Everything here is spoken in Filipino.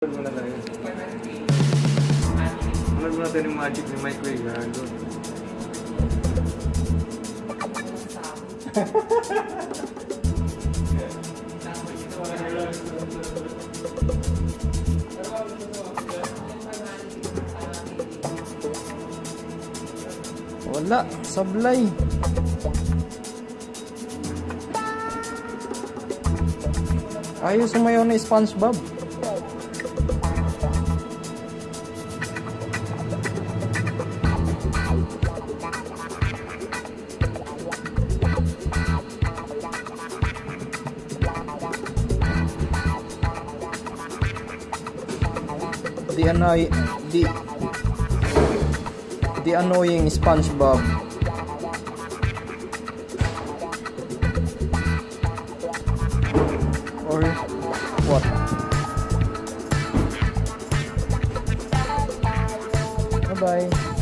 Doon muna tayo. Ano muna tayo yung magic ni Mike Ray, gago. Wala, sablay. Ayos sumayaw na SpongeBob. The annoy the the annoying SpongeBob. Or what? Bye bye.